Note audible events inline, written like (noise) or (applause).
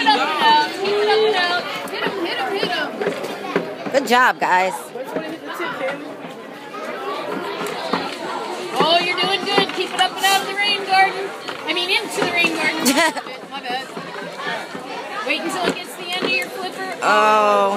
it up and out. Keep it up and out. Hit him, hit him, hit him. Good job, guys. Oh, you're doing good. Keep it up and out of the rain garden. I mean, into the rain garden. (laughs) My bad. Wait until it gets to the end of your flipper. Oh.